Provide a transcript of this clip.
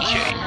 Shake.